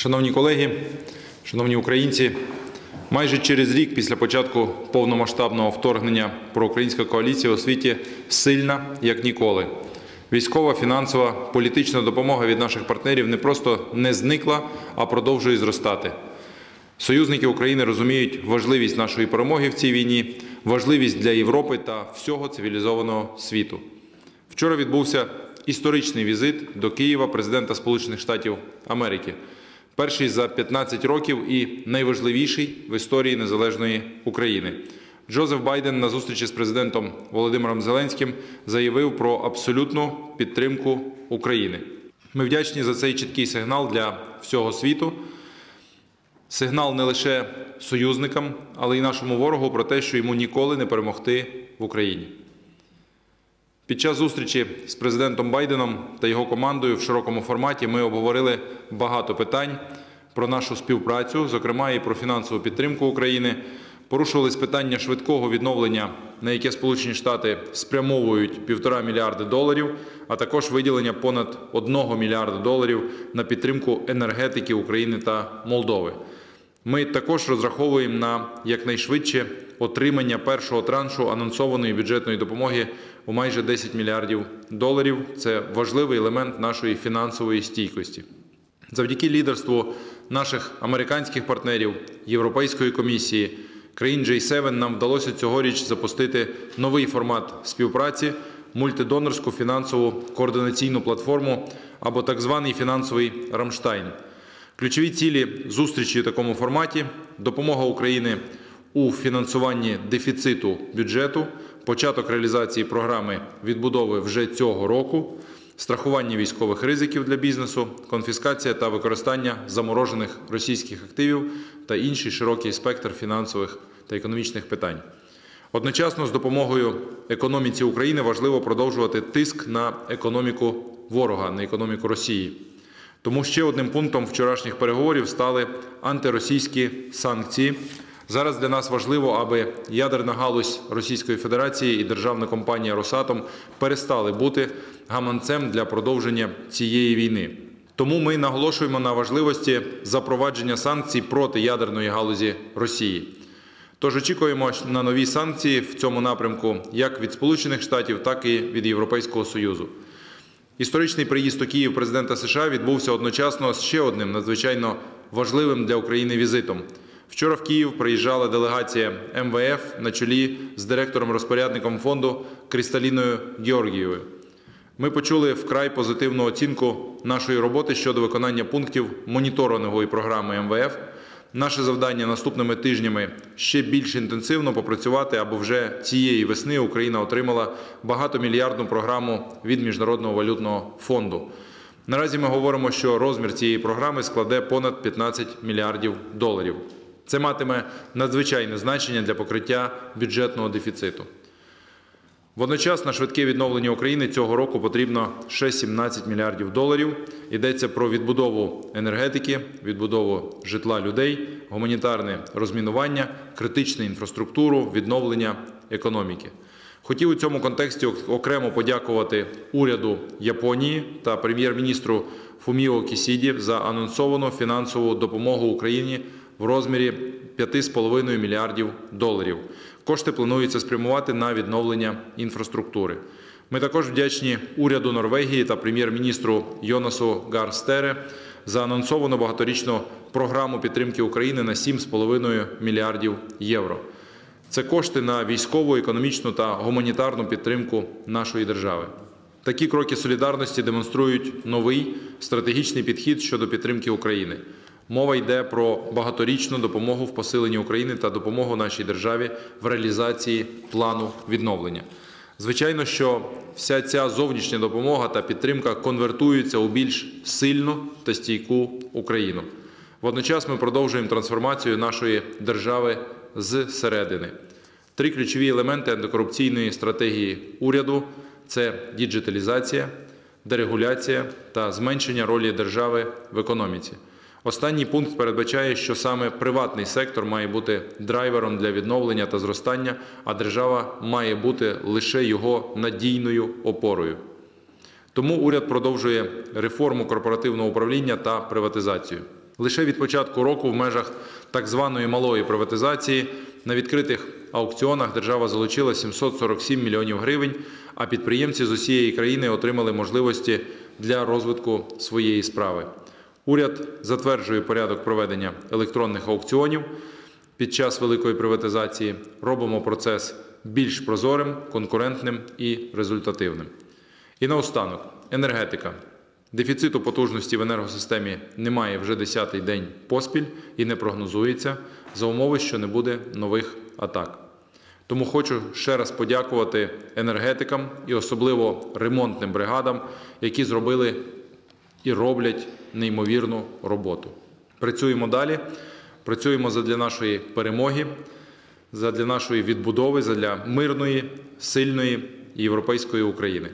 Шановні колеги, шановні українці, майже через рік після початку повномасштабного вторгнення проукраїнська коаліція у світі сильна як ніколи. Військова, фінансова, політична допомога від наших партнерів не просто не зникла, а продовжує зростати. Союзники України розуміють важливість нашої перемоги в цій війні, важливість для Європи та всього цивілізованого світу. Вчора відбувся історичний візит до Києва президента Сполучених Штатів Америки. Перший за 15 років і найважливіший в історії незалежної України. Джозеф Байден на зустрічі з президентом Володимиром Зеленським заявив про абсолютну підтримку України. Ми вдячні за цей чіткий сигнал для всього світу. Сигнал не лише союзникам, але й нашому ворогу про те, що йому ніколи не перемогти в Україні. Під час зустрічі з президентом Байденом та його командою в широкому форматі ми обговорили багато питань про нашу співпрацю, зокрема і про фінансову підтримку України. Порушувались питання швидкого відновлення, на яке Сполучені Штати спрямовують півтора мільярди доларів, а також виділення понад одного мільярда доларів на підтримку енергетики України та Молдови. Ми також розраховуємо на якнайшвидше отримання першого траншу анонсованої бюджетної допомоги у майже 10 мільярдів доларів. Це важливий елемент нашої фінансової стійкості. Завдяки лідерству наших американських партнерів, Європейської комісії, країн J7 нам вдалося цьогоріч запустити новий формат співпраці мультидонорську фінансову координаційну платформу або так званий фінансовий Рамштайн. Ключові цілі зустрічі в такому форматі допомога України у фінансуванні дефіциту бюджету, початок реалізації програми відбудови вже цього року, страхування військових ризиків для бізнесу, конфіскація та використання заморожених російських активів та інший широкий спектр фінансових та економічних питань. Одночасно з допомогою економіці України важливо продовжувати тиск на економіку ворога, на економіку Росії. Тому ще одним пунктом вчорашніх переговорів стали антиросійські санкції. Зараз для нас важливо, аби ядерна галузь Російської Федерації і державна компанія Росатом перестали бути гаманцем для продовження цієї війни. Тому ми наголошуємо на важливості запровадження санкцій проти ядерної галузі Росії. Тож очікуємо на нові санкції в цьому напрямку як від Сполучених Штатів, так і від Європейського Союзу. Історичний приїзд у Київ президента США відбувся одночасно з ще одним надзвичайно важливим для України візитом. Вчора в Київ приїжджала делегація МВФ на чолі з директором-розпорядником фонду Крісталіною Георгієвою. Ми почули вкрай позитивну оцінку нашої роботи щодо виконання пунктів моніторингової програми МВФ. Наше завдання наступними тижнями ще більш інтенсивно попрацювати, аби вже цієї весни Україна отримала багатомільярдну програму від Міжнародного валютного фонду. Наразі ми говоримо, що розмір цієї програми складе понад 15 мільярдів доларів. Це матиме надзвичайне значення для покриття бюджетного дефіциту. Водночас на швидке відновлення України цього року потрібно ще 17 мільярдів доларів. Йдеться про відбудову енергетики, відбудову житла людей, гуманітарне розмінування, критичну інфраструктуру, відновлення економіки. Хотів у цьому контексті окремо подякувати уряду Японії та прем'єр-міністру Фуміо Кісіді за анонсовану фінансову допомогу Україні в розмірі 5,5 мільярдів доларів. Кошти планується спрямувати на відновлення інфраструктури. Ми також вдячні уряду Норвегії та прем'єр-міністру Йонасу Гарстере за анонсовану багаторічну програму підтримки України на 7,5 мільярдів євро. Це кошти на військову, економічну та гуманітарну підтримку нашої держави. Такі кроки солідарності демонструють новий стратегічний підхід щодо підтримки України. Мова йде про багаторічну допомогу в посиленні України та допомогу нашій державі в реалізації плану відновлення. Звичайно, що вся ця зовнішня допомога та підтримка конвертуються у більш сильну та стійку Україну. Водночас ми продовжуємо трансформацію нашої держави зсередини. Три ключові елементи антикорупційної стратегії уряду це діджиталізація, дерегуляція та зменшення ролі держави в економіці. Останній пункт передбачає, що саме приватний сектор має бути драйвером для відновлення та зростання, а держава має бути лише його надійною опорою. Тому уряд продовжує реформу корпоративного управління та приватизацію. Лише від початку року в межах так званої малої приватизації на відкритих аукціонах держава залучила 747 мільйонів гривень, а підприємці з усієї країни отримали можливості для розвитку своєї справи. Уряд затверджує порядок проведення електронних аукціонів під час великої приватизації. Робимо процес більш прозорим, конкурентним і результативним. І наостанок енергетика. Дефіциту потужності в енергосистемі немає вже 10-й день поспіль і не прогнозується за умови, що не буде нових атак. Тому хочу ще раз подякувати енергетикам і особливо ремонтним бригадам, які зробили і роблять неймовірну роботу. Працюємо далі, працюємо задля нашої перемоги, задля нашої відбудови, задля мирної, сильної європейської України.